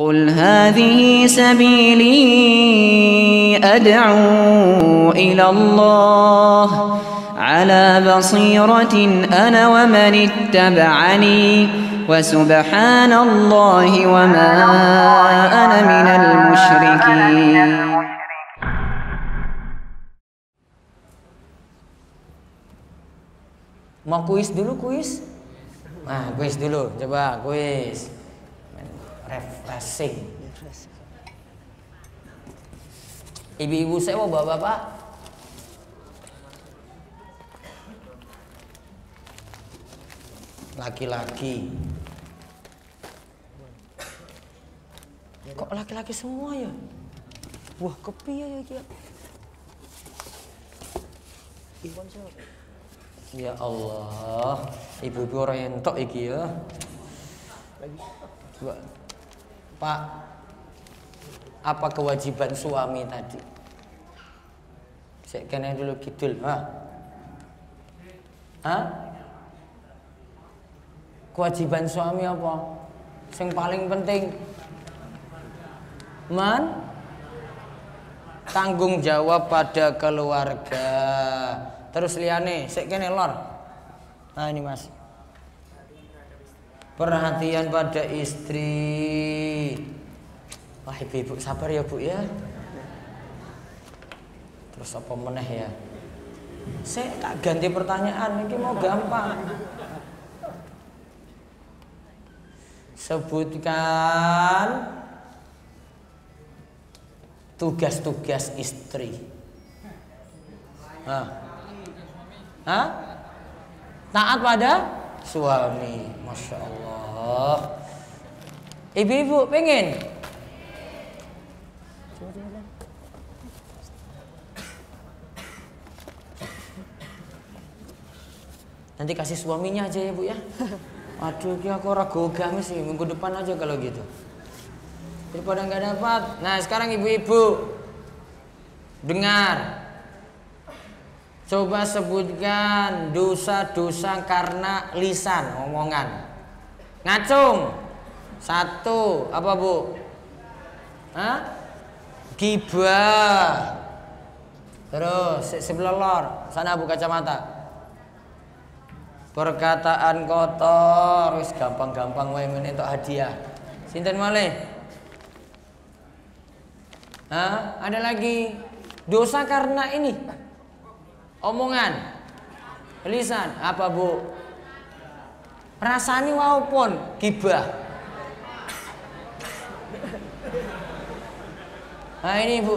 قل هذه سبيلي أدعو إلى الله على بصيرة أنا ومن اتبعني وسبحان الله وما أنا من المشركين Mau kuis dulu kuis? Nah, kuis dulu. Coba kuis. Refreshing. Ibu-ibu saya mau bapak-bapak. Laki-laki. Kok laki-laki semua ya? Wah, kepiye ya kia? Ya Allah, ibu-ibu orang entok iki ya. Pak, apa kewajiban suami tadi? Saya kena dulu kidul, ha? Hah? Kewajiban suami apa? Yang paling penting Man tanggung jawab pada keluarga. Terus liane, sik kene lor. Nah ini Mas. Perhatian pada istri. Wah ibu-ibu sabar ya Bu ya. Terus apa meneh ya? Saya tak ganti pertanyaan, ini mau gampang. Sebutkan tugas-tugas istri. Hah? Hah? Taat pada suami. Masya Allah. Ibu-ibu pengen? Nanti kasih suaminya aja ya bu ya. Aduh, kia aku ragu gamis sih. Minggu depan aja kalau gitu. Daripada nggak dapat. Nah sekarang ibu-ibu dengar. Coba sebutkan dosa-dosa karena lisan, omongan. Ngacung. Satu, apa bu? Hah? Gibah. Terus sebelah lor, sana buka kacamata. Perkataan kotor, wis gampang-gampang wae menentuk hadiah. Sinten malih? Hah? Ada lagi dosa karena ini omongan lisan apa bu? Rasani walaupun gibah. Nah ini bu,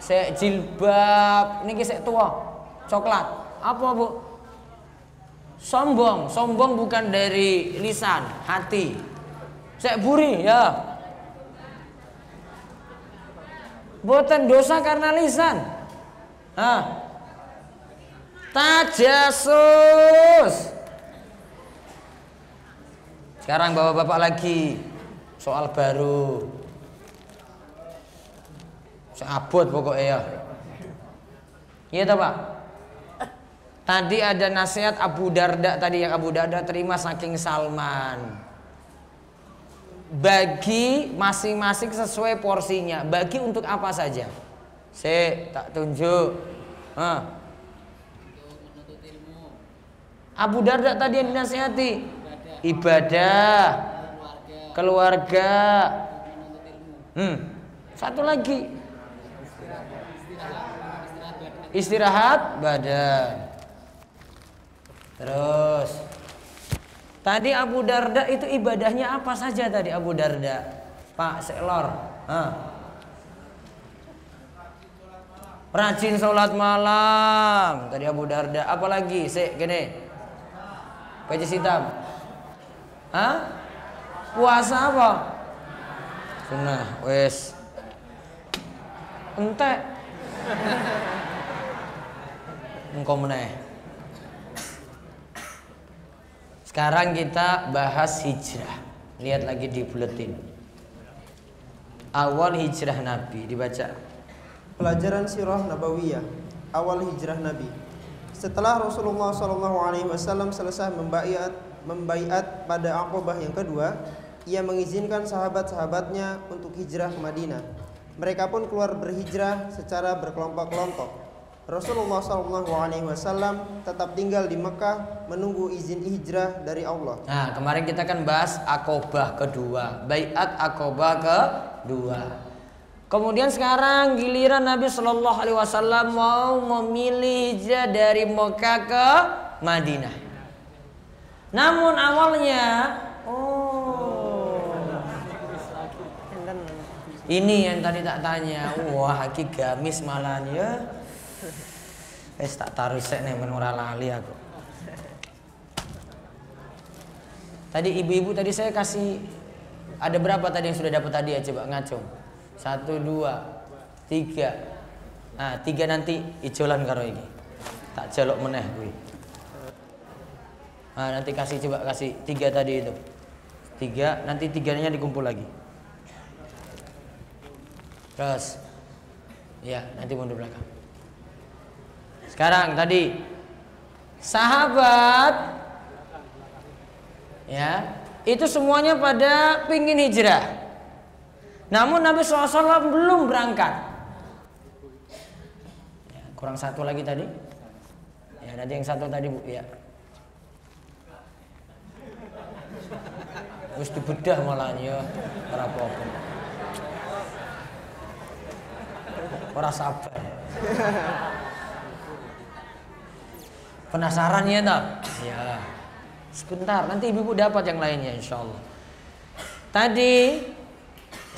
saya jilbab, ini saya tua, coklat. Apa bu? Sombong, sombong bukan dari lisan, hati. Saya buri ya, Buatan dosa karena lisan. Hah? Tajasus. Sekarang bapak-bapak lagi soal baru. Seabot pokoknya ya. Iya toh Pak? Tadi ada nasihat Abu Darda tadi yang Abu Darda terima saking Salman bagi masing-masing sesuai porsinya. Bagi untuk apa saja? Saya tak tunjuk. Hah. Abu Darda tadi yang dinasihati ibadah, keluarga. Hmm. Satu lagi istirahat badan. Terus Tadi Abu Darda itu ibadahnya apa saja tadi Abu Darda? Pak Selor. Hah. Rajin sholat malam. Tadi Abu Darda. Apalagi? Sik gini. Peci hitam. Hah? Puasa apa? Sunnah. Wes. Entek. Engkau meneh. Sekarang kita bahas hijrah. Lihat lagi di buletin. Awal hijrah Nabi dibaca. Pelajaran sirah nabawiyah. Awal hijrah Nabi. Setelah Rasulullah SAW selesai membaiat membaiat pada Aqabah yang kedua, ia mengizinkan sahabat-sahabatnya untuk hijrah ke Madinah. Mereka pun keluar berhijrah secara berkelompok-kelompok. Rasulullah SAW tetap tinggal di Mekah menunggu izin hijrah dari Allah. Nah, kemarin kita kan bahas akobah kedua, baiat akobah kedua. Kemudian sekarang giliran Nabi Shallallahu Alaihi Wasallam mau memilih hijrah dari Mekah ke Madinah. Namun awalnya, oh, ini yang tadi tak tanya, wah haki gamis malahan ya. Eh tak taruh sek nih menurah lali aku. Tadi ibu-ibu tadi saya kasih ada berapa tadi yang sudah dapat tadi ya coba ngacung. Satu dua tiga. Nah tiga nanti ijolan karo ini. Tak jelok meneh gue. Nah, nanti kasih coba kasih tiga tadi itu. Tiga nanti tiganya dikumpul lagi. Terus ya nanti mundur belakang. Sekarang tadi sahabat ya itu semuanya pada pingin hijrah. Namun Nabi SAW belum berangkat. Ya, kurang satu lagi tadi. Ya nanti yang satu tadi bu ya. Terus dibedah malahnya para apa Orang sabar. Penasaran ya tak? Ya. Sebentar, nanti ibu-ibu dapat yang lainnya insya Allah. Tadi,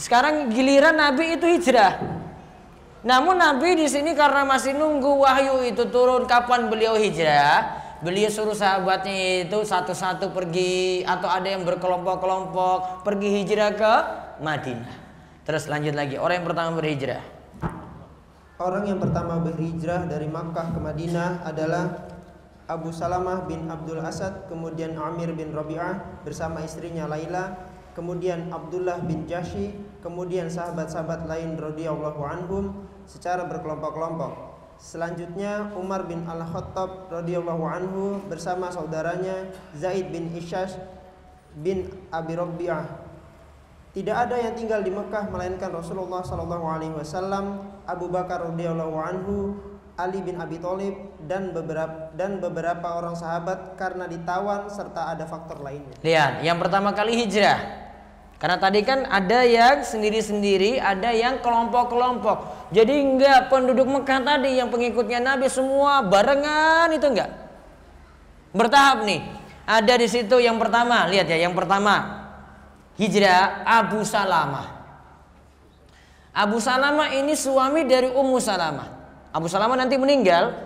sekarang giliran Nabi itu hijrah. Namun Nabi di sini karena masih nunggu wahyu itu turun kapan beliau hijrah, beliau suruh sahabatnya itu satu-satu pergi atau ada yang berkelompok-kelompok pergi hijrah ke Madinah. Terus lanjut lagi, orang yang pertama berhijrah. Orang yang pertama berhijrah dari Makkah ke Madinah adalah Abu Salamah bin Abdul Asad, kemudian Amir bin Rabi'ah bersama istrinya Laila, kemudian Abdullah bin Jashi, kemudian sahabat-sahabat lain radhiyallahu anhum secara berkelompok-kelompok. Selanjutnya Umar bin Al-Khattab radhiyallahu anhu bersama saudaranya Zaid bin Ishash bin Abi Rabi'ah. Tidak ada yang tinggal di Mekah melainkan Rasulullah sallallahu alaihi wasallam, Abu Bakar radhiyallahu anhu, Ali bin Abi Thalib dan beberapa dan beberapa orang sahabat karena ditawan serta ada faktor lainnya. Lihat, yang pertama kali hijrah. Karena tadi kan ada yang sendiri-sendiri, ada yang kelompok-kelompok. Jadi enggak penduduk Mekah tadi yang pengikutnya Nabi semua barengan itu enggak. Bertahap nih. Ada di situ yang pertama, lihat ya, yang pertama hijrah Abu Salamah. Abu Salamah ini suami dari Ummu Salamah. Abu Salamah nanti meninggal,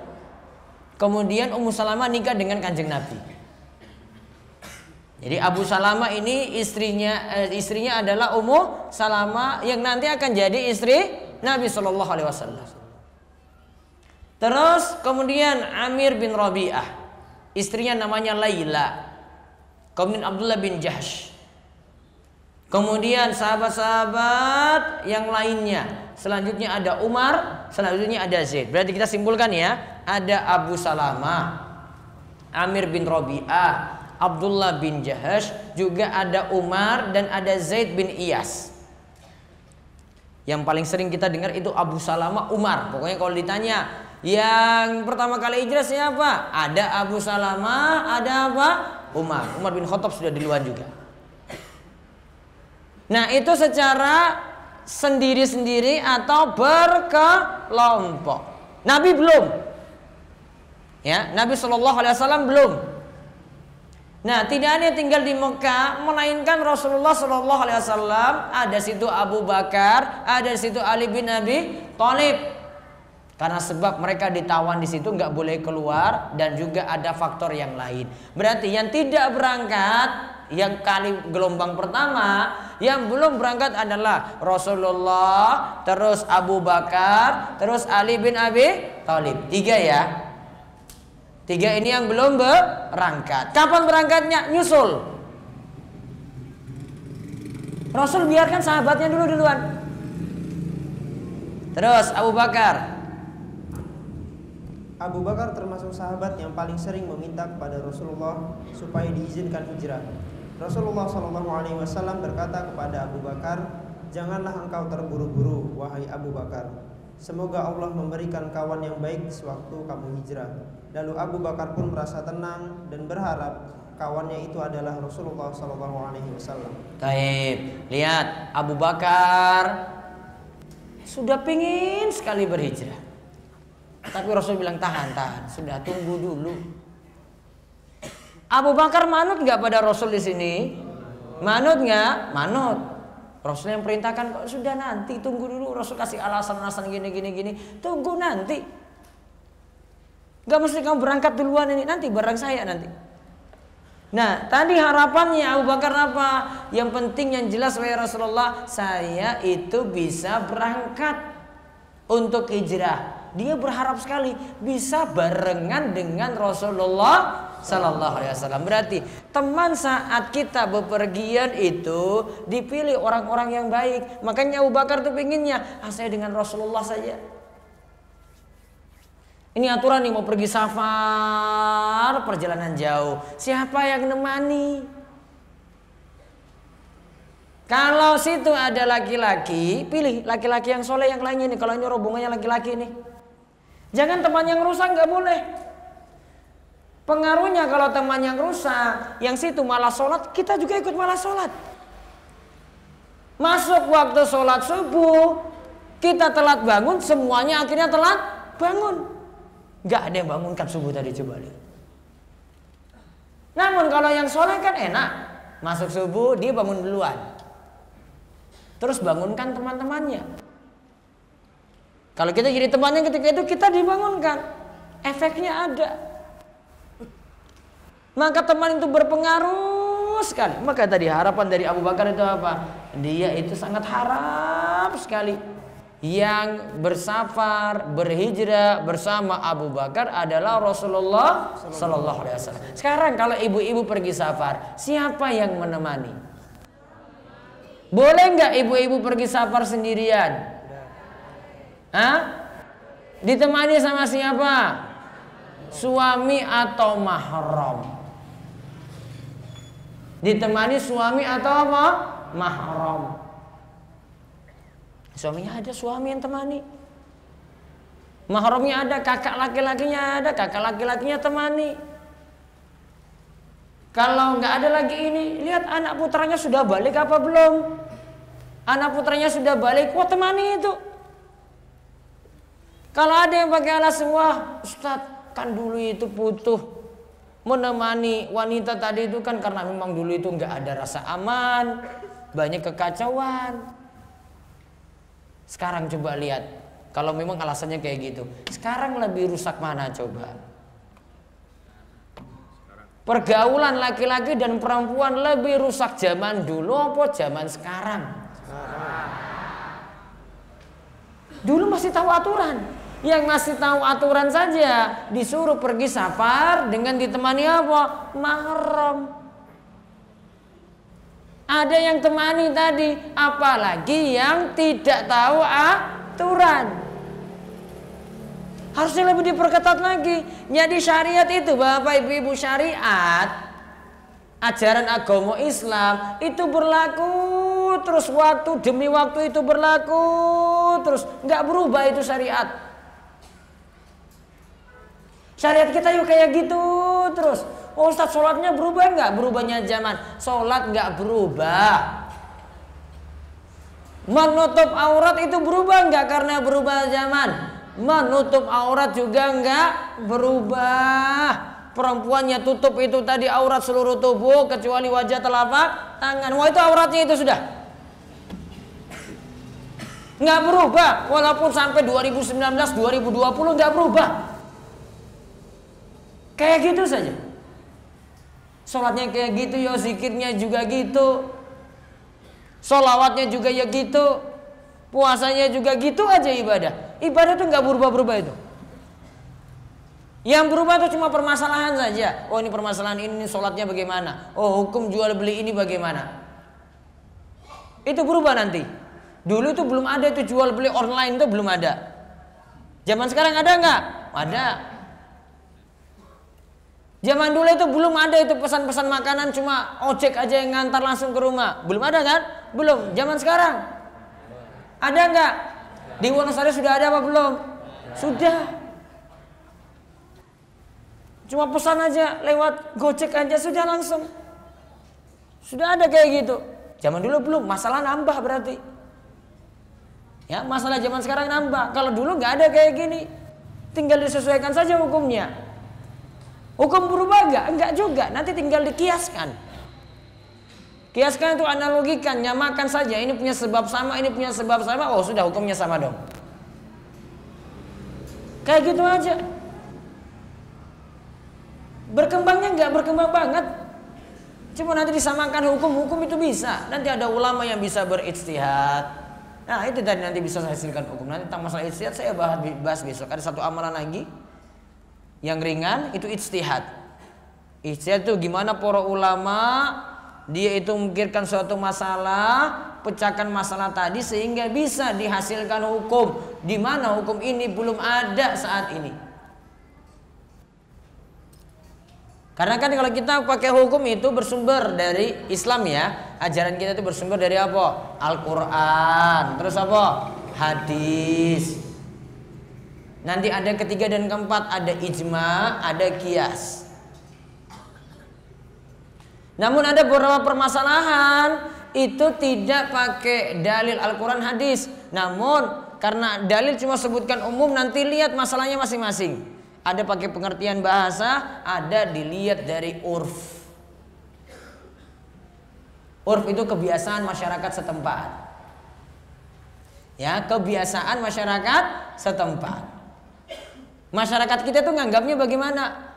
kemudian Ummu Salamah nikah dengan kanjeng Nabi. Jadi Abu Salamah ini istrinya eh, istrinya adalah Ummu Salamah yang nanti akan jadi istri Nabi Shallallahu Alaihi Wasallam. Terus kemudian Amir bin Rabi'ah, istrinya namanya Laila. Kemudian Abdullah bin Jahsh. Kemudian sahabat-sahabat yang lainnya. Selanjutnya ada Umar, selanjutnya ada Zaid. Berarti kita simpulkan ya, ada Abu Salamah, Amir bin Rabi'ah, Abdullah bin Jahash, juga ada Umar dan ada Zaid bin Iyas. Yang paling sering kita dengar itu Abu Salamah Umar. Pokoknya kalau ditanya yang pertama kali hijrah siapa? Ada Abu Salamah, ada apa? Umar. Umar bin Khattab sudah duluan juga. Nah, itu secara sendiri-sendiri atau berkelompok. Nabi belum. Ya, Nabi Shallallahu alaihi wasallam belum. Nah, tidak yang tinggal di Mekah melainkan Rasulullah Shallallahu alaihi wasallam, ada situ Abu Bakar, ada situ Ali bin Abi Thalib. Karena sebab mereka ditawan di situ nggak boleh keluar dan juga ada faktor yang lain. Berarti yang tidak berangkat yang kali gelombang pertama yang belum berangkat adalah Rasulullah, terus Abu Bakar, terus Ali bin Abi Thalib. Tiga ya. Tiga ini yang belum berangkat. Kapan berangkatnya? Nyusul. Rasul biarkan sahabatnya dulu duluan. Terus Abu Bakar. Abu Bakar termasuk sahabat yang paling sering meminta kepada Rasulullah supaya diizinkan hijrah. Rasulullah Wasallam berkata kepada Abu Bakar, janganlah engkau terburu-buru, wahai Abu Bakar. Semoga Allah memberikan kawan yang baik sewaktu kamu hijrah. Lalu Abu Bakar pun merasa tenang dan berharap kawannya itu adalah Rasulullah Shallallahu Alaihi Wasallam. Taib, lihat Abu Bakar sudah pingin sekali berhijrah. Tapi Rasul bilang tahan, tahan, sudah tunggu dulu. Abu Bakar manut nggak pada Rasul di sini? Manut nggak? Manut. Rasul yang perintahkan kok sudah nanti tunggu dulu. Rasul kasih alasan-alasan gini gini gini. Tunggu nanti. Gak mesti kamu berangkat duluan ini nanti barang saya nanti. Nah, tadi harapannya Abu Bakar apa? Yang penting yang jelas wahai Rasulullah, saya itu bisa berangkat untuk hijrah. Dia berharap sekali bisa barengan dengan Rasulullah Sallallahu Alaihi Wasallam. Berarti teman saat kita bepergian itu dipilih orang-orang yang baik. Makanya Abu Bakar tuh pinginnya, ah saya dengan Rasulullah saja. Ini aturan nih mau pergi safar perjalanan jauh. Siapa yang nemani? Kalau situ ada laki-laki, pilih laki-laki yang soleh yang lainnya nih. Kalau ini rombongannya laki-laki nih. Jangan teman yang rusak nggak boleh. Pengaruhnya kalau teman yang rusak, yang situ malah sholat, kita juga ikut malah sholat. Masuk waktu sholat subuh, kita telat bangun, semuanya akhirnya telat bangun. Gak ada yang bangunkan subuh tadi coba lihat. Namun kalau yang soleh kan enak. Masuk subuh dia bangun duluan. Terus bangunkan teman-temannya. Kalau kita jadi temannya ketika itu kita dibangunkan. Efeknya ada. Maka teman itu berpengaruh sekali. Maka tadi harapan dari Abu Bakar itu apa? Dia itu sangat harap sekali yang bersafar berhijrah bersama Abu Bakar adalah Rasulullah Sallallahu Alaihi Wasallam. Sekarang kalau ibu-ibu pergi safar, siapa yang menemani? Boleh nggak ibu-ibu pergi safar sendirian? Hah? Ditemani sama siapa? Suami atau mahram? Ditemani suami atau apa? Mahram. Suaminya ada, suami yang temani. Mahramnya ada, kakak laki-lakinya ada, kakak laki-lakinya temani. Kalau nggak ada lagi ini, lihat anak putranya sudah balik apa belum? Anak putranya sudah balik, wah temani itu. Kalau ada yang pakai alas semua, Ustadz kan dulu itu butuh menemani wanita tadi itu kan karena memang dulu itu nggak ada rasa aman, banyak kekacauan. Sekarang coba lihat kalau memang alasannya kayak gitu. Sekarang lebih rusak mana coba? Pergaulan laki-laki dan perempuan lebih rusak zaman dulu apa zaman sekarang? Dulu masih tahu aturan. Yang masih tahu aturan saja disuruh pergi safar dengan ditemani apa? Mahram. Ada yang temani tadi, apalagi yang tidak tahu aturan. Harusnya lebih diperketat lagi. Jadi syariat itu Bapak Ibu-ibu syariat ajaran agama Islam itu berlaku terus waktu demi waktu itu berlaku terus nggak berubah itu syariat. Syariat kita yuk kayak gitu terus. Oh Ustaz sholatnya berubah nggak? Berubahnya zaman. Sholat nggak berubah. Menutup aurat itu berubah nggak karena berubah zaman? Menutup aurat juga nggak berubah. Perempuannya tutup itu tadi aurat seluruh tubuh kecuali wajah telapak tangan. Wah itu auratnya itu sudah nggak berubah walaupun sampai 2019 2020 nggak berubah kayak gitu saja Sholatnya kayak gitu ya zikirnya juga gitu. Sholawatnya juga ya gitu. Puasanya juga gitu aja ibadah. Ibadah tuh nggak berubah-berubah itu. Yang berubah itu cuma permasalahan saja. Oh ini permasalahan ini, ini sholatnya bagaimana? Oh hukum jual beli ini bagaimana? Itu berubah nanti. Dulu itu belum ada itu jual beli online itu belum ada. Zaman sekarang ada nggak? Ada Zaman dulu itu belum ada itu pesan-pesan makanan cuma ojek aja yang ngantar langsung ke rumah. Belum ada kan? Belum. Zaman sekarang ada nggak? Di Wonosari sudah ada apa belum? Sudah. Cuma pesan aja lewat Gojek aja sudah langsung. Sudah ada kayak gitu. Zaman dulu belum, masalah nambah berarti. Ya, masalah zaman sekarang nambah. Kalau dulu nggak ada kayak gini. Tinggal disesuaikan saja hukumnya. Hukum berubah enggak? Juga. Nanti tinggal dikiaskan. Kiaskan itu analogikan, nyamakan saja. Ini punya sebab sama, ini punya sebab sama. Oh sudah hukumnya sama dong. Kayak gitu aja. Berkembangnya enggak berkembang banget. Cuma nanti disamakan hukum, hukum itu bisa. Nanti ada ulama yang bisa beristihad. Nah itu tadi nanti bisa hasilkan hukum. Nanti tentang masalah istihad saya bahas, bahas besok. Ada satu amalan lagi yang ringan itu ijtihad. Ijtihad itu gimana para ulama dia itu memikirkan suatu masalah, pecahkan masalah tadi sehingga bisa dihasilkan hukum di mana hukum ini belum ada saat ini. Karena kan kalau kita pakai hukum itu bersumber dari Islam ya. Ajaran kita itu bersumber dari apa? Al-Qur'an. Terus apa? Hadis. Nanti ada ketiga dan keempat ada ijma, ada kias. Namun ada beberapa permasalahan itu tidak pakai dalil Al-Quran hadis. Namun karena dalil cuma sebutkan umum nanti lihat masalahnya masing-masing. Ada pakai pengertian bahasa, ada dilihat dari urf. Urf itu kebiasaan masyarakat setempat. Ya, kebiasaan masyarakat setempat. Masyarakat kita tuh nganggapnya bagaimana?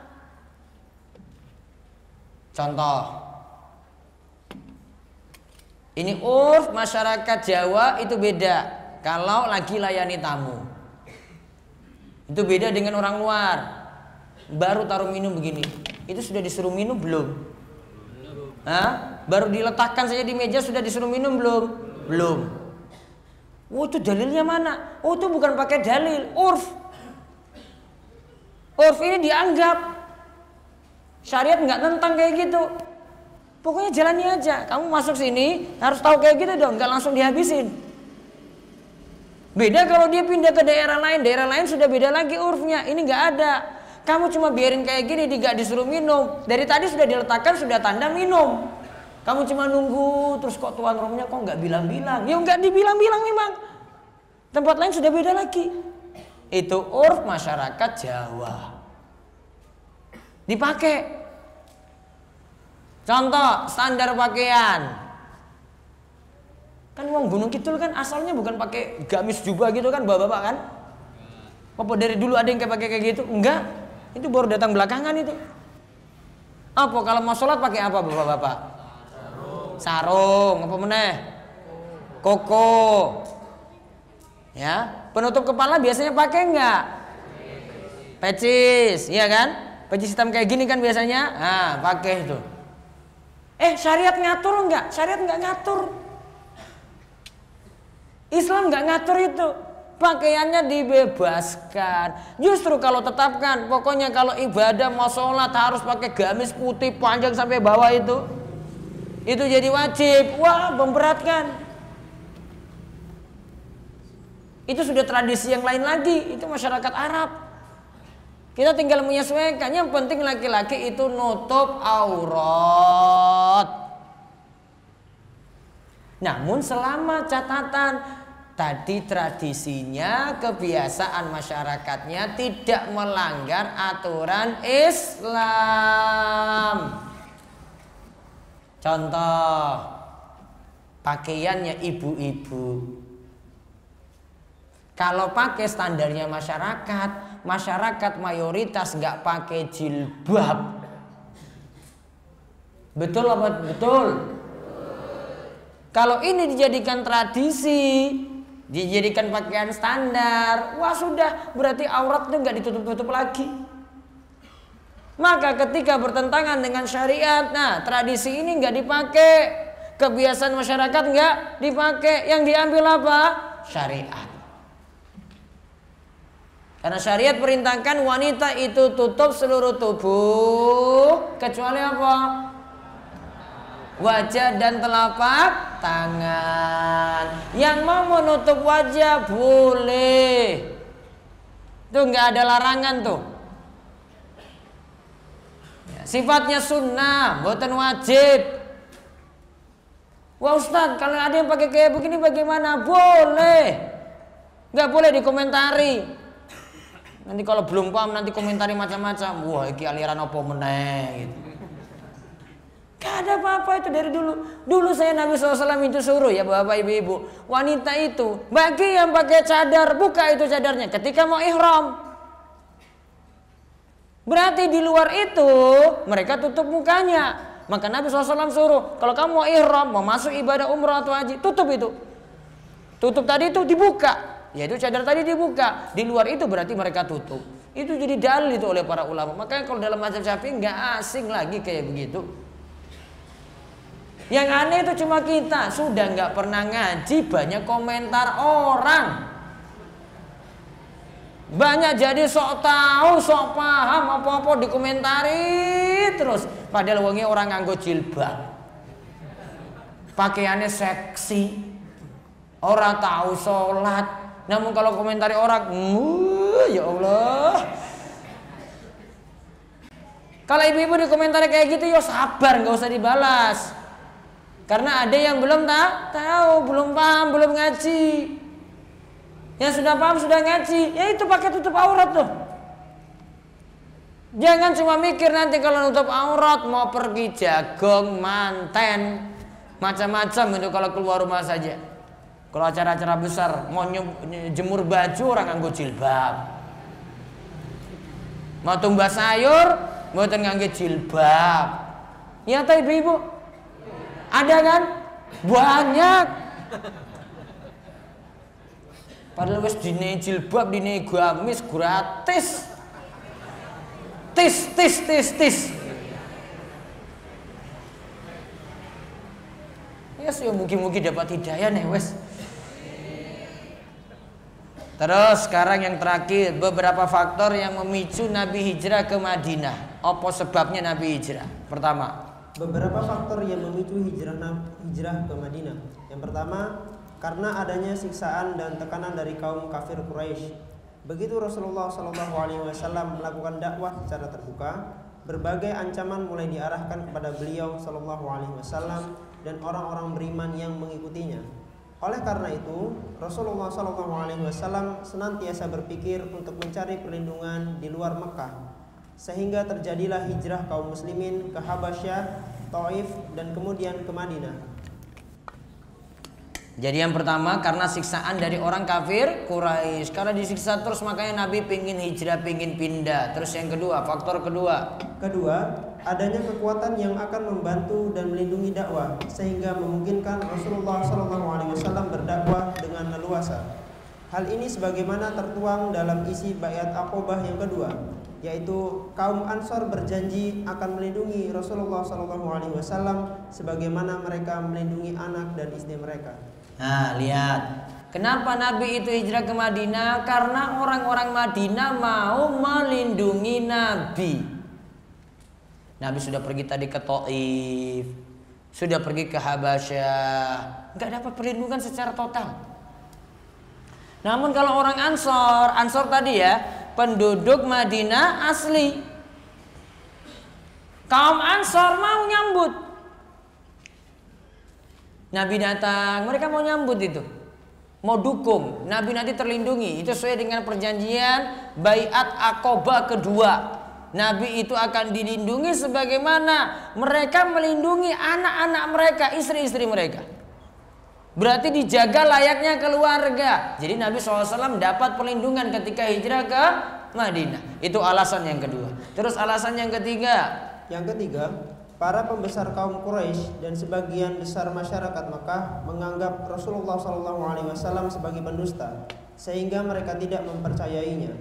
Contoh. Ini urf masyarakat Jawa itu beda kalau lagi layani tamu. Itu beda dengan orang luar. Baru taruh minum begini. Itu sudah disuruh minum belum? Hah? Baru diletakkan saja di meja sudah disuruh minum belum? Belum. Oh itu dalilnya mana? Oh itu bukan pakai dalil, urf. Urf ini dianggap syariat nggak tentang kayak gitu. Pokoknya jalani aja. Kamu masuk sini harus tahu kayak gitu dong, nggak langsung dihabisin. Beda kalau dia pindah ke daerah lain, daerah lain sudah beda lagi urfnya. Ini nggak ada. Kamu cuma biarin kayak gini, nggak disuruh minum. Dari tadi sudah diletakkan, sudah tanda minum. Kamu cuma nunggu, terus kok tuan rumahnya kok nggak bilang-bilang? Ya nggak dibilang-bilang memang. Tempat lain sudah beda lagi. Itu urf masyarakat Jawa. Dipakai. Contoh standar pakaian. Kan uang Gunung Kidul kan asalnya bukan pakai gamis jubah gitu kan bapak-bapak kan? Apa dari dulu ada yang kayak pakai kayak gitu? Enggak. Itu baru datang belakangan itu. Apa kalau mau sholat pakai apa bapak-bapak? Sarung. Sarung. Apa meneh? Koko. Ya, penutup kepala biasanya pakai enggak? Pecis, iya kan? Pecis hitam kayak gini kan biasanya. Nah, pakai itu. Eh, syariat ngatur enggak? Syariat enggak ngatur. Islam enggak ngatur itu. Pakaiannya dibebaskan. Justru kalau tetapkan, pokoknya kalau ibadah mau sholat harus pakai gamis putih panjang sampai bawah itu. Itu jadi wajib. Wah, memberatkan. Itu sudah tradisi yang lain lagi, itu masyarakat Arab. Kita tinggal menyesuaikan. Yang penting laki-laki itu nutup aurat. Namun selama catatan tadi tradisinya, kebiasaan masyarakatnya tidak melanggar aturan Islam. Contoh pakaiannya ibu-ibu kalau pakai standarnya masyarakat, masyarakat mayoritas nggak pakai jilbab. Betul apa betul? Kalau ini dijadikan tradisi, dijadikan pakaian standar, wah sudah berarti auratnya nggak ditutup-tutup lagi. Maka ketika bertentangan dengan syariat, nah tradisi ini nggak dipakai, kebiasaan masyarakat nggak dipakai, yang diambil apa? Syariat. Karena syariat perintahkan wanita itu tutup seluruh tubuh kecuali apa? Wajah dan telapak tangan. Yang mau menutup wajah boleh. Itu nggak ada larangan tuh. Ya, sifatnya sunnah, buatan wajib. Wah Ustadz, kalau ada yang pakai kayak begini bagaimana? Boleh. Nggak boleh dikomentari. Nanti kalau belum paham nanti komentari macam-macam. Wah, iki aliran apa meneh gitu. Gak ada apa-apa itu dari dulu. Dulu saya Nabi SAW itu suruh ya bapak ibu-ibu. Wanita itu bagi yang pakai cadar buka itu cadarnya ketika mau ihram. Berarti di luar itu mereka tutup mukanya. Maka Nabi SAW suruh kalau kamu mau ihram mau masuk ibadah umroh atau haji tutup itu. Tutup tadi itu dibuka. Yaitu cadar tadi dibuka. Di luar itu berarti mereka tutup. Itu jadi dalil itu oleh para ulama. Makanya kalau dalam mazhab Syafi'i nggak asing lagi kayak begitu. Yang aneh itu cuma kita sudah nggak pernah ngaji banyak komentar orang. Banyak jadi sok tahu, sok paham apa-apa dikomentari terus. Padahal wongi orang nganggo jilbab. Pakaiannya seksi. Orang tahu sholat, namun kalau komentari orang, ya Allah. Kalau ibu-ibu di komentar kayak gitu, ya sabar, nggak usah dibalas. Karena ada yang belum tak tahu, belum paham, belum ngaji. Yang sudah paham sudah ngaji, ya itu pakai tutup aurat tuh. Jangan cuma mikir nanti kalau nutup aurat mau pergi jagung, manten, macam-macam itu kalau keluar rumah saja. Kalau acara-acara besar mau jemur baju orang nganggo jilbab. Mau tumbas sayur mboten nganggo jilbab. Ya ta ibu-ibu? Ada kan? Banyak. Padahal wis dine jilbab, dine gamis gratis. Tis tis tis tis. Ya, yes, mungkin-mungkin dapat hidayah nih wes. Terus sekarang yang terakhir beberapa faktor yang memicu Nabi hijrah ke Madinah. Apa sebabnya Nabi hijrah? Pertama, beberapa faktor yang memicu hijrah hijrah ke Madinah. Yang pertama, karena adanya siksaan dan tekanan dari kaum kafir Quraisy. Begitu Rasulullah Wasallam melakukan dakwah secara terbuka, berbagai ancaman mulai diarahkan kepada beliau Shallallahu Alaihi dan orang-orang beriman yang mengikutinya. Oleh karena itu, Rasulullah SAW senantiasa berpikir untuk mencari perlindungan di luar Mekah, sehingga terjadilah hijrah kaum muslimin ke Habasyah, Taif, dan kemudian ke Madinah. Jadi yang pertama karena siksaan dari orang kafir Quraisy. Karena disiksa terus makanya Nabi pingin hijrah, pingin pindah. Terus yang kedua, faktor kedua. Kedua, adanya kekuatan yang akan membantu dan melindungi dakwah sehingga memungkinkan Rasulullah SAW berdakwah dengan leluasa. Hal ini sebagaimana tertuang dalam isi bayat Aqobah yang kedua, yaitu kaum Ansor berjanji akan melindungi Rasulullah SAW sebagaimana mereka melindungi anak dan istri mereka. Nah, lihat. Kenapa Nabi itu hijrah ke Madinah? Karena orang-orang Madinah mau melindungi Nabi. Nabi sudah pergi tadi ke Taif, sudah pergi ke Habasyah, nggak dapat perlindungan secara total. Namun kalau orang Ansor, Ansor tadi ya, penduduk Madinah asli. Kaum Ansor mau nyambut. Nabi datang, mereka mau nyambut itu. Mau dukung, Nabi nanti terlindungi. Itu sesuai dengan perjanjian Bayat Aqobah kedua. Nabi itu akan dilindungi sebagaimana mereka melindungi anak-anak mereka, istri-istri mereka. Berarti dijaga layaknya keluarga. Jadi Nabi SAW dapat perlindungan ketika hijrah ke Madinah. Itu alasan yang kedua. Terus alasan yang ketiga. Yang ketiga, Para pembesar kaum Quraisy dan sebagian besar masyarakat Mekah menganggap Rasulullah SAW sebagai pendusta, sehingga mereka tidak mempercayainya.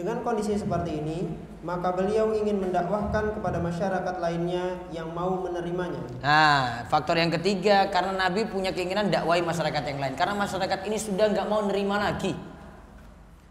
Dengan kondisi seperti ini, maka beliau ingin mendakwahkan kepada masyarakat lainnya yang mau menerimanya. Nah, faktor yang ketiga karena Nabi punya keinginan dakwai masyarakat yang lain. Karena masyarakat ini sudah nggak mau nerima lagi.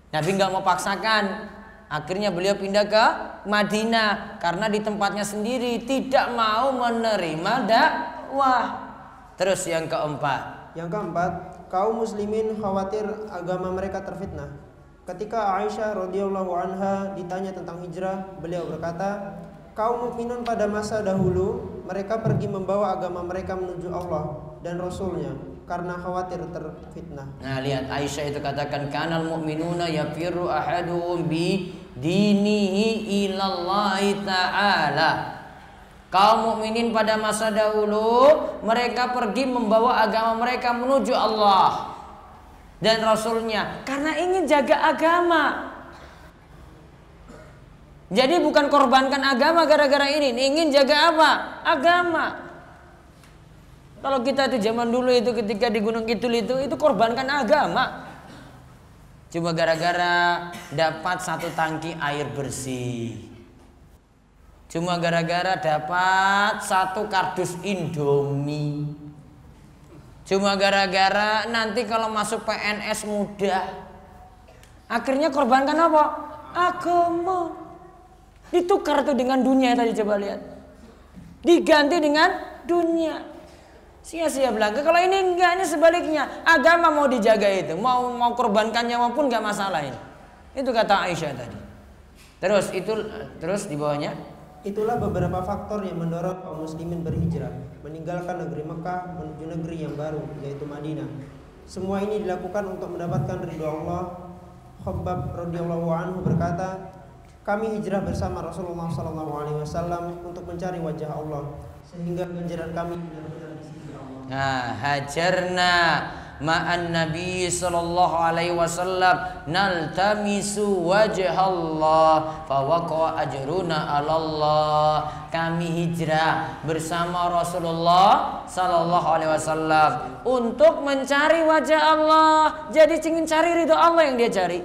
Nabi nggak mau paksakan. Akhirnya beliau pindah ke Madinah karena di tempatnya sendiri tidak mau menerima dakwah. Terus yang keempat. Yang keempat, kaum muslimin khawatir agama mereka terfitnah. Ketika Aisyah radhiyallahu anha ditanya tentang hijrah, beliau berkata, kaum mukminun pada masa dahulu mereka pergi membawa agama mereka menuju Allah dan Rasulnya karena khawatir terfitnah. Nah, lihat Aisyah itu katakan kanal mukminuna yafiru ahaduhum bi dinihi ilallahi ta'ala. Kaum mukminin pada masa dahulu mereka pergi membawa agama mereka menuju Allah dan Rasulnya karena ingin jaga agama. Jadi bukan korbankan agama gara-gara ini, ingin jaga apa? Agama. Kalau kita itu zaman dulu itu ketika di Gunung Kidul itu itu korbankan agama. Cuma gara-gara dapat satu tangki air bersih. Cuma gara-gara dapat satu kardus Indomie. Cuma gara-gara nanti kalau masuk PNS mudah. Akhirnya korbankan apa? Agama. Ditukar tuh dengan dunia tadi coba lihat. Diganti dengan dunia. Sia-sia belaka. Kalau ini enggak, ini sebaliknya. Agama mau dijaga itu, mau mau korbankan nyawa pun enggak masalah ini. Itu kata Aisyah tadi. Terus itu terus di bawahnya Itulah beberapa faktor yang mendorong kaum muslimin berhijrah, meninggalkan negeri Mekah menuju negeri yang baru, yaitu Madinah. Semua ini dilakukan untuk mendapatkan ridho Allah. Khabbab radhiyallahu anhu berkata, kami hijrah bersama Rasulullah wasallam untuk mencari wajah Allah, sehingga ganjaran kami benar-benar Nah, hajarna ma'an Nabi sallallahu alaihi wasallam naltamisu wajah Allah fawaqa ajruna 'ala Allah. Kami hijrah bersama Rasulullah sallallahu alaihi wasallam untuk mencari wajah Allah. Jadi ingin cari ridho Allah yang dia cari.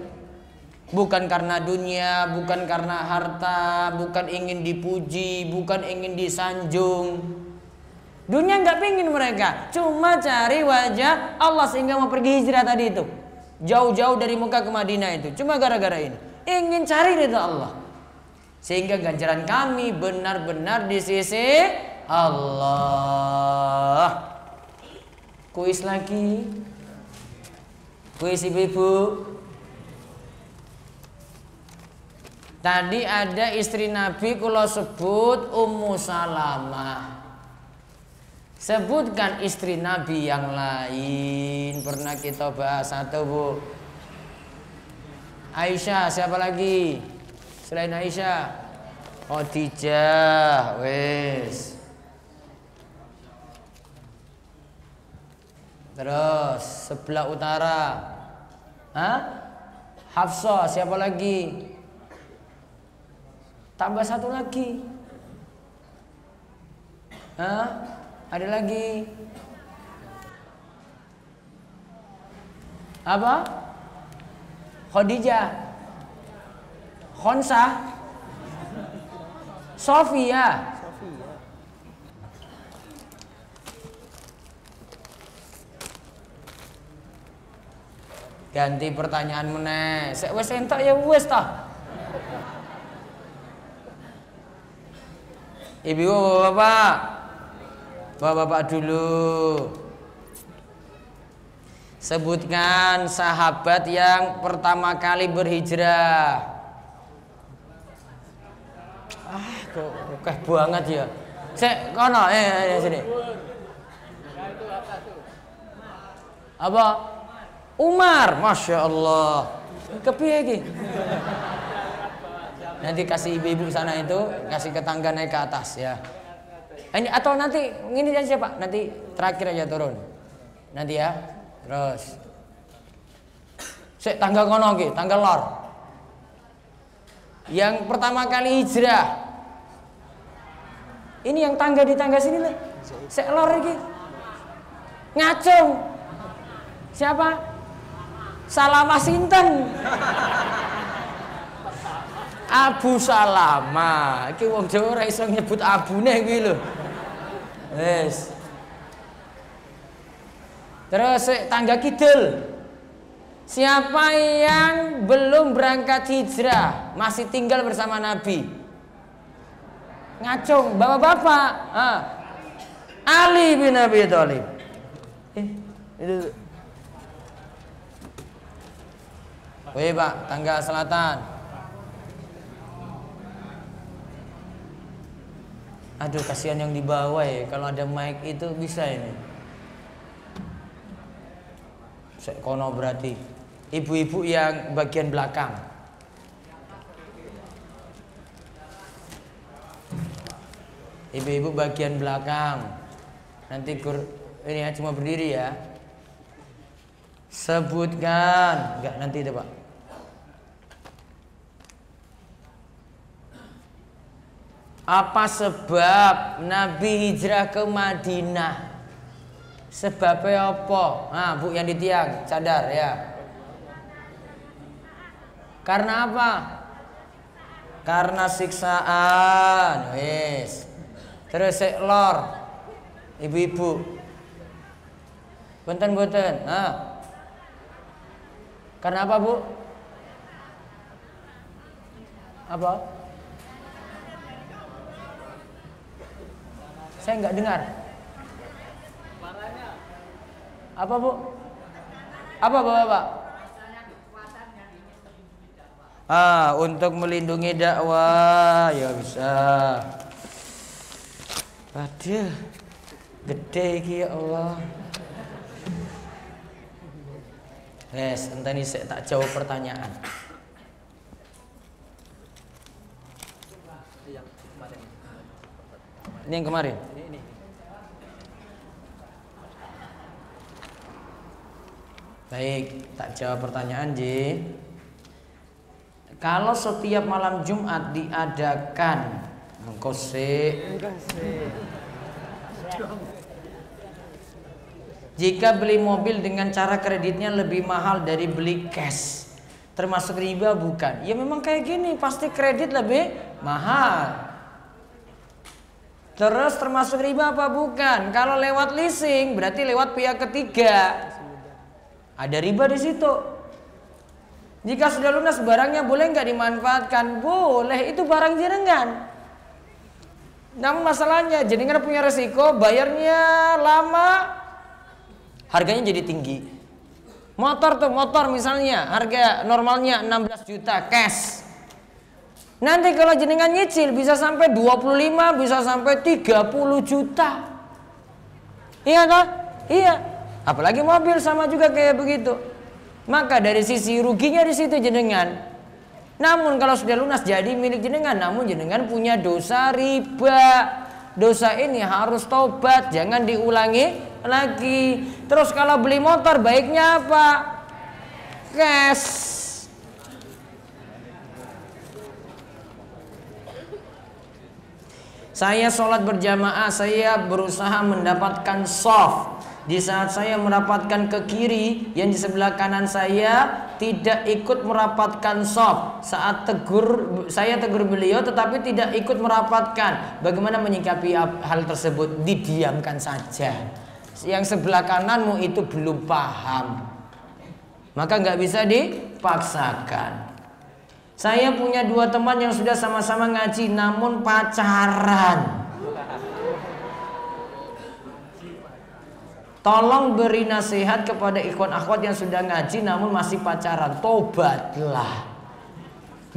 Bukan karena dunia, bukan karena harta, bukan ingin dipuji, bukan ingin disanjung. Dunia nggak pingin mereka, cuma cari wajah Allah sehingga mau pergi hijrah tadi itu. Jauh-jauh dari Mekah ke Madinah itu, cuma gara-gara ini. Ingin cari ridha Allah. Sehingga ganjaran kami benar-benar di sisi Allah. Kuis lagi. Kuis ibu-ibu. Tadi ada istri Nabi kalau sebut Ummu Salamah. Sebutkan istri Nabi yang lain. Pernah kita bahas satu bu. Aisyah siapa lagi? Selain Aisyah? Khadijah Wes. Terus sebelah utara. Hah? Hafsah siapa lagi? Tambah satu lagi. Hah? Ada lagi. Apa? Khadijah. Khonsa. Sofia. Ganti pertanyaan meneh. Sek wis entuk ya wis ta. Ibu bapak, Bapak-bapak dulu. Sebutkan sahabat yang pertama kali berhijrah. Ah, kok keh banget ya. Sek kono eh, eh, eh sini. Apa? Umar, masya Allah. Kepiye iki? Nanti kasih ibu-ibu sana itu, kasih ke tangga naik ke atas ya. Ini atau nanti ini aja Pak, nanti terakhir aja turun. Nanti ya. Terus. Sik tangga kono iki, tangga lor. Yang pertama kali hijrah. Ini yang tangga di tangga sini lah. Sik lor iki. Ngacung. Siapa? Salamah Sinten. Abu Salama. Iki wong Jawa ora iso nyebut abune kuwi lho. Wes. Terus tangga kidul. Siapa yang belum berangkat hijrah, masih tinggal bersama Nabi? Ngacung, bapak-bapak. Ah. Ali bin Abi Thalib. Eh, itu. Wih, Pak, tangga selatan. Aduh, kasihan yang di bawah ya. Kalau ada mic itu bisa ini. Kono berarti ibu-ibu yang bagian belakang. Ibu-ibu bagian belakang. Nanti kur ini ya cuma berdiri ya. Sebutkan, enggak nanti itu Pak. Apa sebab Nabi hijrah ke Madinah? Sebabnya apa? Nah, Bu yang di tiang, cadar ya. Karena apa? Karena siksaan, wis. Terus lor. Ibu-ibu. Benten-benten. Nah. Karena apa, Bu? Apa? Saya nggak dengar. Apa bu? Apa bapak-bapak? Ah, untuk melindungi dakwah ya bisa. Aduh, gede iki ya Allah. Yes, enteni saya tak jawab pertanyaan. Ini yang kemarin. Baik, tak jawab pertanyaan J. Kalau setiap malam Jumat diadakan engkau Jika beli mobil dengan cara kreditnya lebih mahal dari beli cash, termasuk riba bukan? Ya memang kayak gini, pasti kredit lebih mahal. Terus termasuk riba apa bukan? Kalau lewat leasing berarti lewat pihak ketiga. Ada riba di situ. Jika sudah lunas barangnya boleh nggak dimanfaatkan? Boleh, itu barang jenengan. Namun masalahnya jenengan punya resiko, bayarnya lama, harganya jadi tinggi. Motor tuh, motor misalnya harga normalnya 16 juta cash. Nanti kalau jenengan nyicil bisa sampai 25, bisa sampai 30 juta. Iya kan? Iya. Apalagi mobil sama juga kayak begitu. Maka dari sisi ruginya di situ jenengan. Namun kalau sudah lunas jadi milik jenengan, namun jenengan punya dosa riba. Dosa ini harus tobat, jangan diulangi lagi. Terus kalau beli motor baiknya apa? Cash. Saya sholat berjamaah, saya berusaha mendapatkan soft di saat saya merapatkan ke kiri, yang di sebelah kanan saya tidak ikut merapatkan sop. Saat tegur saya tegur beliau tetapi tidak ikut merapatkan. Bagaimana menyikapi hal tersebut? Didiamkan saja. Yang sebelah kananmu itu belum paham. Maka nggak bisa dipaksakan. Saya punya dua teman yang sudah sama-sama ngaji namun pacaran. Tolong beri nasihat kepada ikhwan akhwat yang sudah ngaji namun masih pacaran. Tobatlah.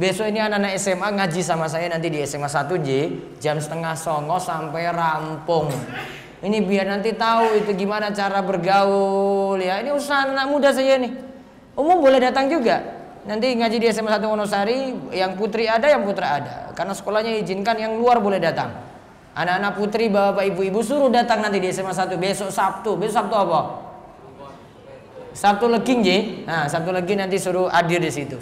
Besok ini anak-anak SMA ngaji sama saya nanti di SMA 1 J jam setengah songo sampai rampung. Ini biar nanti tahu itu gimana cara bergaul ya. Ini usaha anak muda saya nih. Umum boleh datang juga. Nanti ngaji di SMA 1 Wonosari yang putri ada, yang putra ada. Karena sekolahnya izinkan yang luar boleh datang. Anak-anak putri, bapak ibu-ibu suruh datang nanti di SMA 1 besok Sabtu. Besok Sabtu apa? Sabtu Leging, Ji. Nah, Sabtu Leging nanti suruh hadir di situ.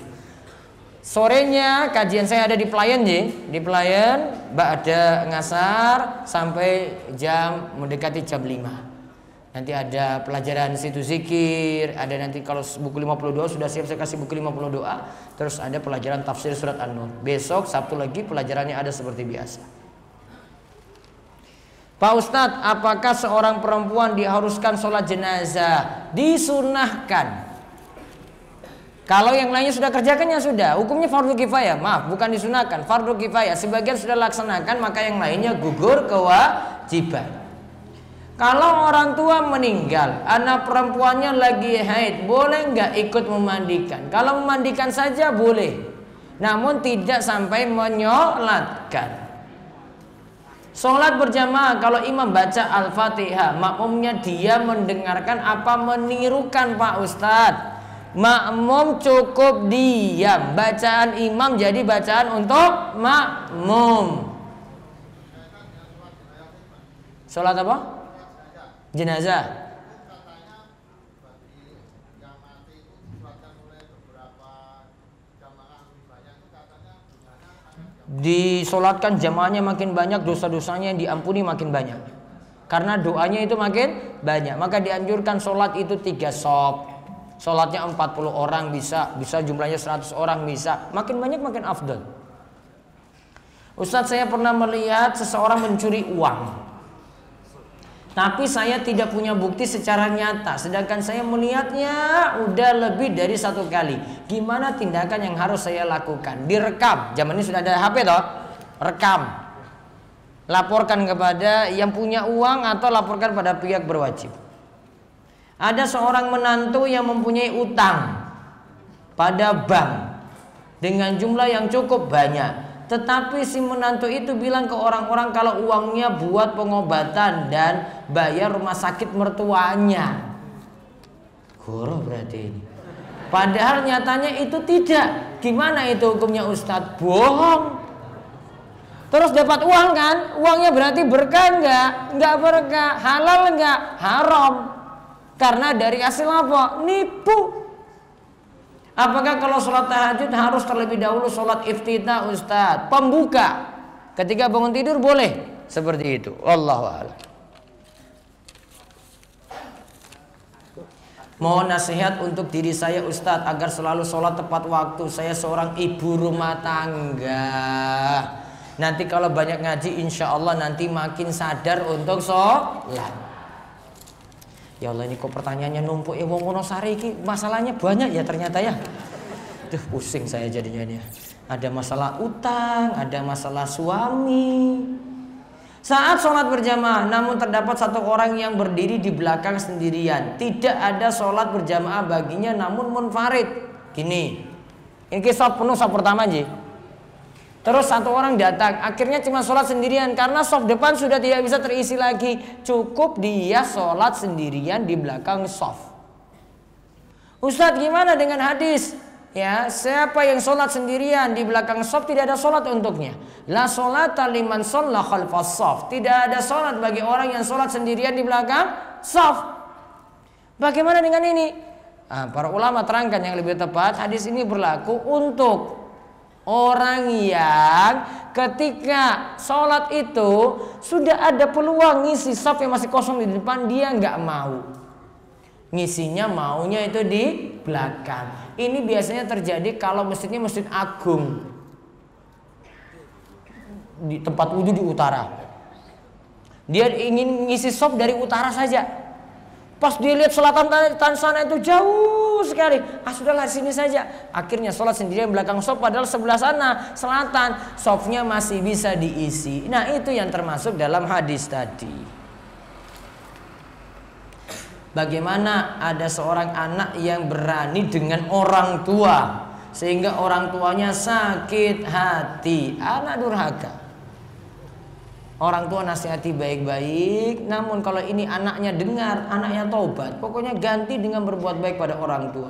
Sorenya kajian saya ada di pelayan, Ji. Di pelayan, Mbak ada ngasar sampai jam mendekati jam 5. Nanti ada pelajaran situ zikir, ada nanti kalau buku 52 sudah siap saya kasih buku 50 doa, terus ada pelajaran tafsir surat An-Nur. Besok Sabtu lagi pelajarannya ada seperti biasa. Pak Ustadz, apakah seorang perempuan diharuskan sholat jenazah? Disunahkan. Kalau yang lainnya sudah kerjakan ya sudah, hukumnya fardu kifayah. Maaf, bukan disunahkan, fardu kifayah. Sebagian sudah laksanakan, maka yang lainnya gugur kewajiban. Kalau orang tua meninggal, anak perempuannya lagi haid, boleh nggak ikut memandikan? Kalau memandikan saja boleh, namun tidak sampai menyolatkan. Sholat berjamaah kalau imam baca al-fatihah, makmumnya dia mendengarkan apa menirukan Pak Ustadz makmum cukup diam. Bacaan imam jadi bacaan untuk makmum. Sholat apa? Jenazah. Disolatkan jamaahnya makin banyak, dosa-dosanya yang diampuni makin banyak. Karena doanya itu makin banyak. Maka dianjurkan sholat itu tiga sop Sholatnya 40 orang bisa, bisa jumlahnya 100 orang bisa. Makin banyak makin afdal. Ustadz saya pernah melihat seseorang mencuri uang. Tapi saya tidak punya bukti secara nyata. Sedangkan saya melihatnya udah lebih dari satu kali. Gimana tindakan yang harus saya lakukan? Direkam. Zaman ini sudah ada HP toh. Rekam. Laporkan kepada yang punya uang atau laporkan pada pihak berwajib. Ada seorang menantu yang mempunyai utang pada bank dengan jumlah yang cukup banyak. Tetapi si menantu itu bilang ke orang-orang kalau uangnya buat pengobatan dan bayar rumah sakit mertuanya. Guru berarti ini. Padahal nyatanya itu tidak. Gimana itu hukumnya Ustadz? Bohong. Terus dapat uang kan? Uangnya berarti berkah enggak? Enggak berkah. Halal enggak? Haram. Karena dari hasil apa? Nipu. Apakah kalau sholat tahajud harus terlebih dahulu sholat iftitah Ustaz? Pembuka. Ketika bangun tidur boleh seperti itu. Allah Mohon nasihat untuk diri saya Ustadz agar selalu sholat tepat waktu. Saya seorang ibu rumah tangga. Nanti kalau banyak ngaji insya Allah nanti makin sadar untuk sholat. Ya Allah ini kok pertanyaannya numpuk ya wong Wonosari ini masalahnya banyak ya ternyata ya. Duh pusing saya jadinya ini. Ada masalah utang, ada masalah suami. Saat sholat berjamaah, namun terdapat satu orang yang berdiri di belakang sendirian. Tidak ada sholat berjamaah baginya, namun munfarid. Gini, ini kisah penuh sop pertama aja. Terus satu orang datang, akhirnya cuma sholat sendirian karena soft depan sudah tidak bisa terisi lagi. Cukup dia sholat sendirian di belakang soft. Ustadz gimana dengan hadis? Ya, siapa yang sholat sendirian di belakang soft tidak ada sholat untuknya. La sholat liman sholat khalfas soft. Tidak ada sholat bagi orang yang sholat sendirian di belakang soft. Bagaimana dengan ini? Nah, para ulama terangkan yang lebih tepat hadis ini berlaku untuk Orang yang ketika sholat itu sudah ada peluang ngisi saf yang masih kosong di depan dia nggak mau. Ngisinya maunya itu di belakang. Ini biasanya terjadi kalau masjidnya masjid agung di tempat wudhu di utara. Dia ingin ngisi sop dari utara saja. Pas dia lihat selatan sana itu jauh sekali. Ah sudahlah sini saja. Akhirnya sholat sendirian belakang sop padahal sebelah sana selatan sopnya masih bisa diisi. Nah itu yang termasuk dalam hadis tadi. Bagaimana ada seorang anak yang berani dengan orang tua sehingga orang tuanya sakit hati, anak durhaka. Orang tua nasihati baik-baik, namun kalau ini anaknya dengar, anaknya taubat, pokoknya ganti dengan berbuat baik pada orang tua.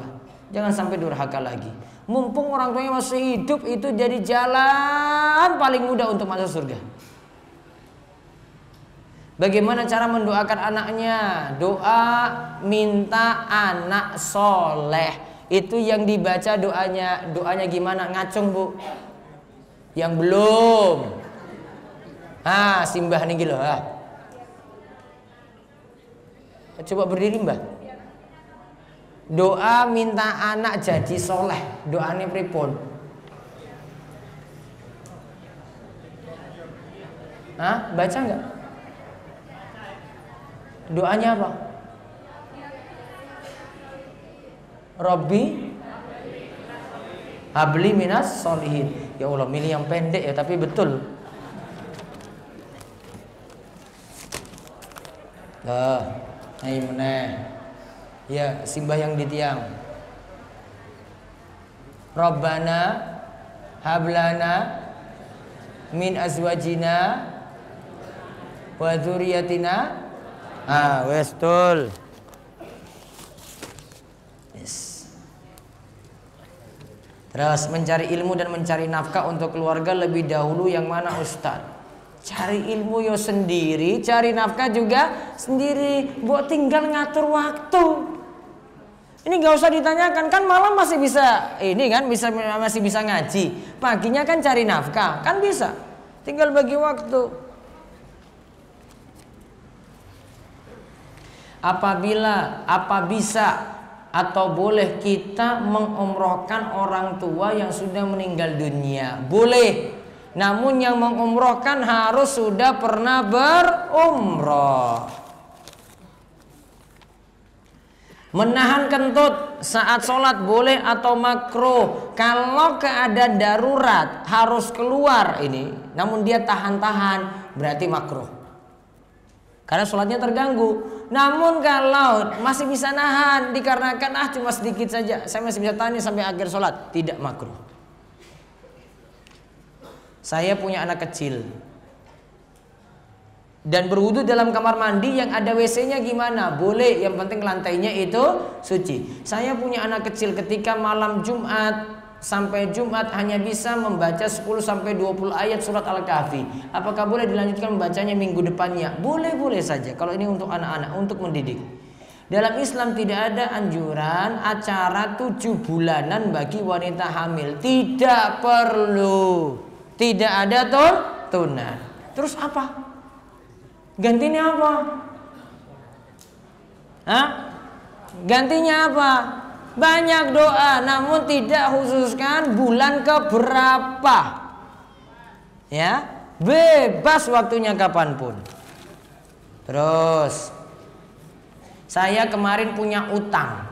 Jangan sampai durhaka lagi. Mumpung orang tuanya masih hidup itu jadi jalan paling mudah untuk masuk surga. Bagaimana cara mendoakan anaknya? Doa minta anak soleh. Itu yang dibaca doanya. Doanya gimana? Ngacung bu? Yang belum. Ah, simbah nih gila. Ah. Coba berdiri mbah. Doa minta anak jadi soleh. Doanya pripun? Hah? Baca nggak? Doanya apa? Robbi habli minas solihin. Ya Allah, milih yang pendek ya, tapi betul. Ayo meneh. Ya, simbah yang di tiang. Rabbana hablana min azwajina wa dzurriyyatina ah wes tul yes. terus mencari ilmu dan mencari nafkah untuk keluarga lebih dahulu yang mana Ustaz cari ilmu yo sendiri cari nafkah juga sendiri buat tinggal ngatur waktu ini gak usah ditanyakan kan malam masih bisa ini kan bisa masih bisa ngaji. Paginya kan cari nafkah, kan bisa. Tinggal bagi waktu. Apabila apa bisa atau boleh kita mengumrohkan orang tua yang sudah meninggal dunia? Boleh. Namun yang mengumrohkan harus sudah pernah berumroh. Menahan kentut saat sholat boleh atau makruh. Kalau keadaan darurat harus keluar ini. Namun dia tahan-tahan berarti makruh. Karena sholatnya terganggu. Namun kalau masih bisa nahan Dikarenakan ah cuma sedikit saja Saya masih bisa tahan sampai akhir sholat. Tidak makruh Saya punya anak kecil dan berwudu dalam kamar mandi yang ada WC-nya gimana? Boleh, yang penting lantainya itu suci. Saya punya anak kecil ketika malam Jumat sampai Jumat hanya bisa membaca 10 sampai 20 ayat surat Al-Kahfi. Apakah boleh dilanjutkan membacanya minggu depannya? Boleh-boleh saja kalau ini untuk anak-anak, untuk mendidik. Dalam Islam tidak ada anjuran acara tujuh bulanan bagi wanita hamil. Tidak perlu. Tidak ada tuh tunan. Terus apa? Gantinya apa? Hah? Gantinya apa? Banyak doa namun tidak khususkan bulan keberapa. Ya, bebas waktunya kapan pun. Terus saya kemarin punya utang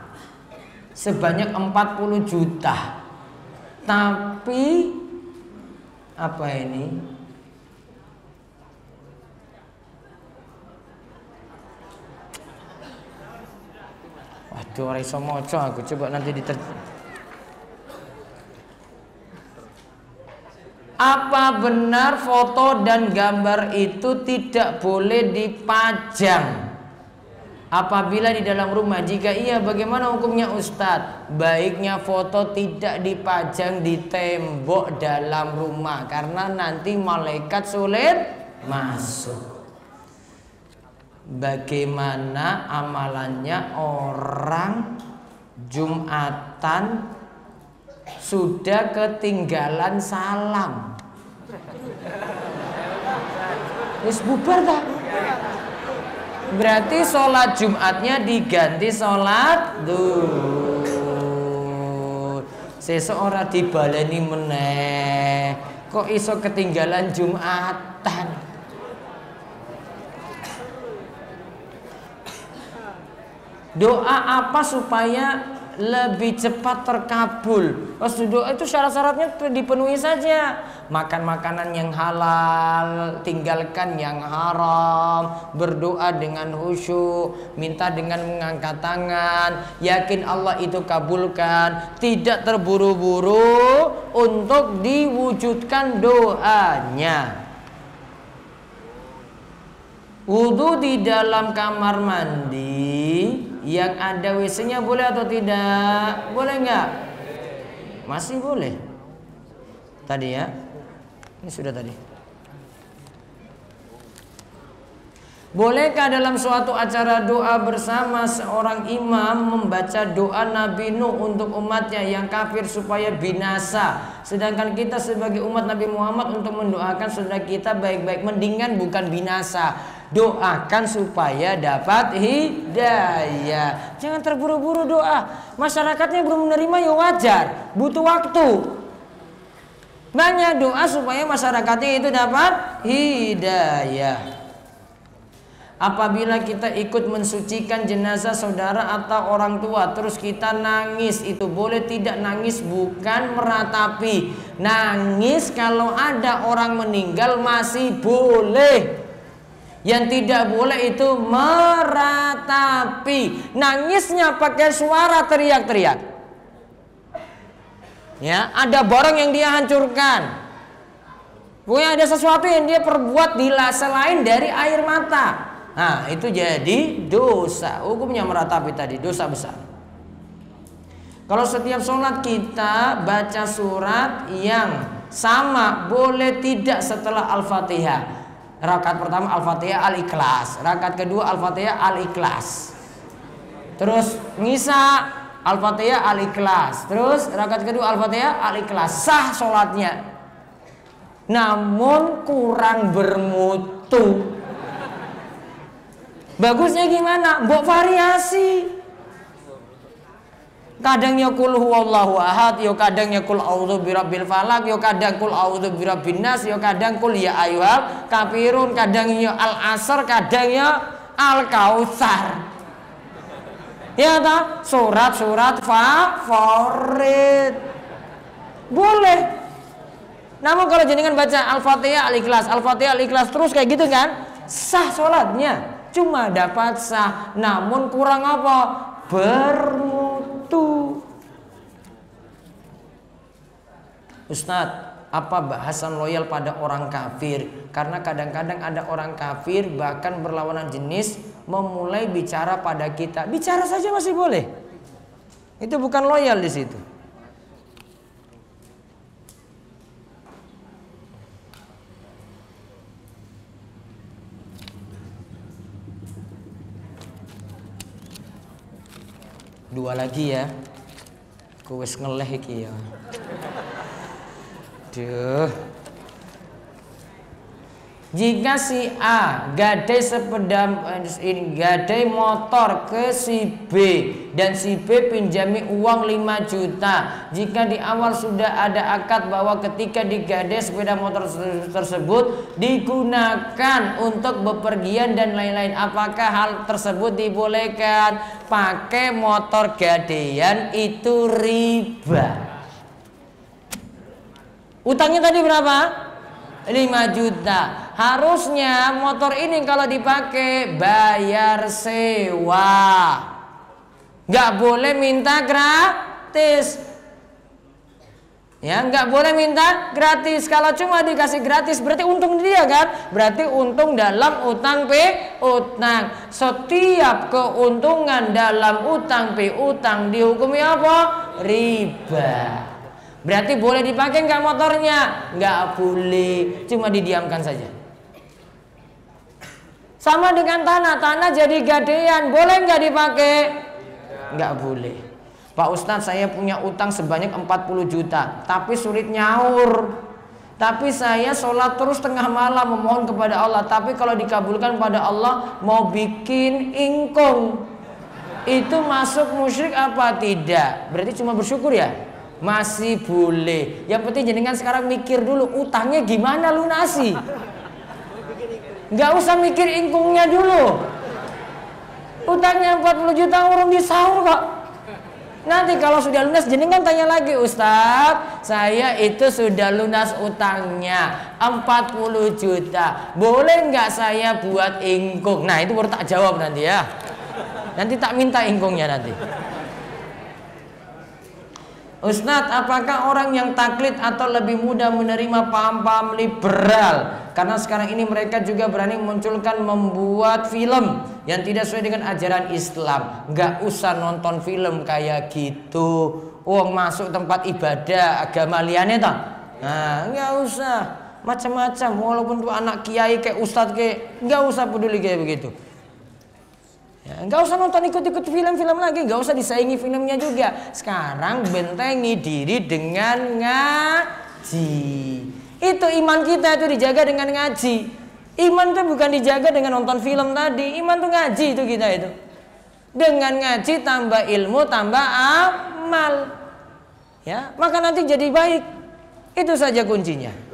sebanyak 40 juta. Tapi apa ini? Waduh, ora iso aku. Coba nanti diter Apa benar foto dan gambar itu tidak boleh dipajang? Apabila di dalam rumah Jika iya bagaimana hukumnya Ustadz Baiknya foto tidak dipajang di tembok dalam rumah Karena nanti malaikat sulit masuk bagaimana amalannya orang Jumatan sudah ketinggalan salam. Wis bubar tak? Berarti sholat Jumatnya diganti sholat duhur. Seseorang dibaleni meneh. Kok iso ketinggalan Jumatan? Doa apa supaya lebih cepat terkabul? Pas doa itu syarat-syaratnya dipenuhi saja. Makan makanan yang halal, tinggalkan yang haram, berdoa dengan khusyuk, minta dengan mengangkat tangan, yakin Allah itu kabulkan, tidak terburu-buru untuk diwujudkan doanya. Wudhu di dalam kamar mandi yang ada WC-nya boleh atau tidak? Boleh nggak? Masih boleh. Tadi ya. Ini sudah tadi. Bolehkah dalam suatu acara doa bersama seorang imam membaca doa Nabi Nuh untuk umatnya yang kafir supaya binasa Sedangkan kita sebagai umat Nabi Muhammad untuk mendoakan saudara kita baik-baik Mendingan bukan binasa Doakan supaya dapat hidayah. Jangan terburu-buru doa. Masyarakatnya belum menerima ya wajar. Butuh waktu. Banyak doa supaya masyarakatnya itu dapat hidayah. Apabila kita ikut mensucikan jenazah saudara atau orang tua Terus kita nangis Itu boleh tidak nangis? Bukan meratapi. Nangis kalau ada orang meninggal masih boleh Yang tidak boleh itu meratapi Nangisnya pakai suara teriak-teriak Ya, ada barang yang dia hancurkan Pokoknya ada sesuatu yang dia perbuat di selain dari air mata Nah, itu jadi dosa. Hukumnya meratapi tadi, dosa besar. Kalau setiap sholat kita baca surat yang sama, boleh tidak setelah Al-Fatihah. Rakaat pertama Al-Fatihah Al-Ikhlas, rakaat kedua Al-Fatihah Al-Ikhlas. Terus ngisa Al-Fatihah Al-Ikhlas. Terus rakaat kedua Al-Fatihah Al-Ikhlas. Sah sholatnya. Namun kurang bermutu. Bagusnya gimana? Mbok variasi. Kadang ya kul huwallahu ahad, ya kadang ya kul a'udzu birabbil falak, ya kadang kul a'udzu birabbin nas, ya kadang kul ya ayyuhal kafirun, kadang ya al asr, kadang ya al kautsar. Ya ta? Surat-surat favorit. Boleh. Namun kalau jenengan baca Al-Fatihah Al-Ikhlas, Al-Fatihah Al-Ikhlas terus kayak gitu kan, sah sholatnya cuma dapat sah namun kurang apa bermutu Ustadz apa bahasan loyal pada orang kafir? Karena kadang-kadang ada orang kafir bahkan berlawanan jenis memulai bicara pada kita. Bicara saja masih boleh. Itu bukan loyal di situ dua lagi ya. Aku wis ngeleh iki ya. Duh jika si A gadai sepeda ini gadai motor ke si B dan si B pinjami uang 5 juta. Jika di awal sudah ada akad bahwa ketika digadai sepeda motor tersebut digunakan untuk bepergian dan lain-lain, apakah hal tersebut dibolehkan? Pakai motor gadaian itu riba. Utangnya tadi berapa? 5 juta. Harusnya motor ini kalau dipakai bayar sewa. Nggak boleh minta gratis. Ya, nggak boleh minta gratis. Kalau cuma dikasih gratis berarti untung dia kan? Berarti untung dalam utang P utang. Setiap keuntungan dalam utang P utang dihukumi apa? Riba. Berarti boleh dipakai nggak motornya? Nggak boleh, cuma didiamkan saja. Sama dengan tanah, tanah jadi gadean, boleh nggak dipakai? Nggak boleh. Pak Ustadz saya punya utang sebanyak 40 juta, tapi sulit nyaur. Tapi saya sholat terus tengah malam memohon kepada Allah. Tapi kalau dikabulkan pada Allah mau bikin ingkung. Itu masuk musyrik apa tidak? Berarti cuma bersyukur ya? masih boleh. Yang penting jenengan sekarang mikir dulu utangnya gimana lunasi. Nggak usah mikir ingkungnya dulu. Utangnya 40 juta urung disaur kok. Nanti kalau sudah lunas jenengan tanya lagi Ustadz Saya itu sudah lunas utangnya 40 juta Boleh nggak saya buat ingkung Nah itu baru tak jawab nanti ya Nanti tak minta ingkungnya nanti Ustadz, apakah orang yang taklid atau lebih mudah menerima paham-paham liberal? Karena sekarang ini mereka juga berani memunculkan membuat film yang tidak sesuai dengan ajaran Islam. Gak usah nonton film kayak gitu. Uang masuk tempat ibadah agama liane tak? Nah, nggak usah macam-macam. Walaupun tuh anak kiai kayak ustadz kayak nggak usah peduli kayak begitu. Ya, nggak usah nonton ikut-ikut film-film lagi, nggak usah disaingi filmnya juga. Sekarang bentengi diri dengan ngaji. Itu iman kita itu dijaga dengan ngaji. Iman itu bukan dijaga dengan nonton film tadi. Iman itu ngaji itu kita itu. Dengan ngaji tambah ilmu tambah amal. Ya, maka nanti jadi baik. Itu saja kuncinya.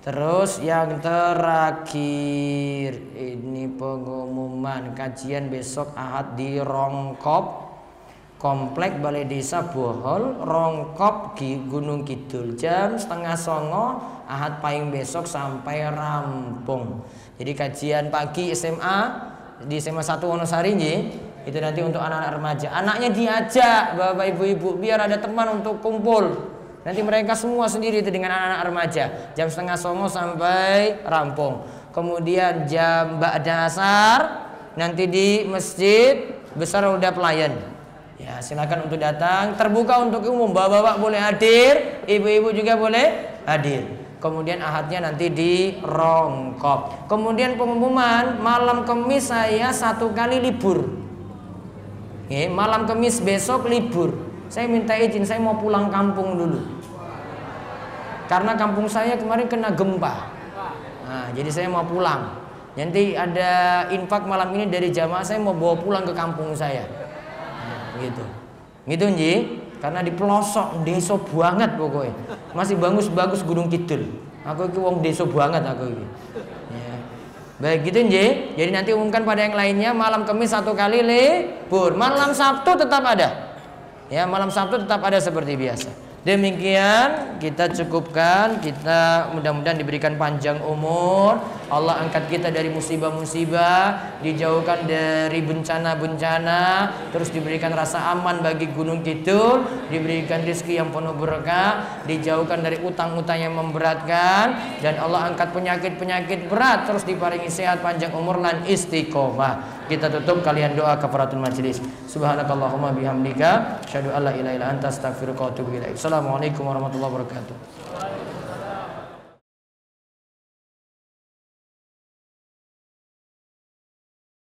Terus yang terakhir ini pengumuman kajian besok Ahad di Rongkop Komplek Balai Desa Bohol Rongkop di Gunung Kidul jam setengah songo Ahad paling besok sampai rampung. Jadi kajian pagi SMA di SMA 1 Wonosari nih itu nanti untuk anak-anak remaja. Anaknya diajak Bapak Ibu-ibu biar ada teman untuk kumpul. Nanti mereka semua sendiri itu dengan anak-anak remaja. Jam setengah songo sampai rampung. Kemudian jam Mbak Dasar nanti di masjid besar udah pelayan. Ya silakan untuk datang. Terbuka untuk umum. Bapak-bapak boleh hadir, ibu-ibu juga boleh hadir. Kemudian ahadnya nanti di Rongkop. Kemudian pengumuman malam kemis saya satu kali libur. Malam kemis besok libur saya minta izin saya mau pulang kampung dulu. Karena kampung saya kemarin kena gempa. Nah, jadi saya mau pulang. Nanti ada infak malam ini dari jamaah saya mau bawa pulang ke kampung saya. Nah, gitu. Gitu Nji. Karena di pelosok desa banget pokoknya. Masih bagus-bagus Gunung Kidul. Aku itu wong desa banget aku ini. Ya. baik gitu Nji. Jadi nanti umumkan pada yang lainnya malam kemis satu kali libur malam Sabtu tetap ada Ya, malam Sabtu tetap ada seperti biasa. Demikian kita cukupkan. Kita mudah-mudahan diberikan panjang umur. Allah angkat kita dari musibah-musibah Dijauhkan dari bencana-bencana Terus diberikan rasa aman bagi gunung kidul Diberikan rezeki yang penuh berkah Dijauhkan dari utang-utang yang memberatkan Dan Allah angkat penyakit-penyakit berat Terus diparingi sehat panjang umur dan istiqomah kita tutup kalian doa kafaratul majlis. Subhanakallahumma bihamdika asyhadu alla ilaha illa anta astaghfiruka wa atubu ilaik. Assalamualaikum warahmatullahi wabarakatuh.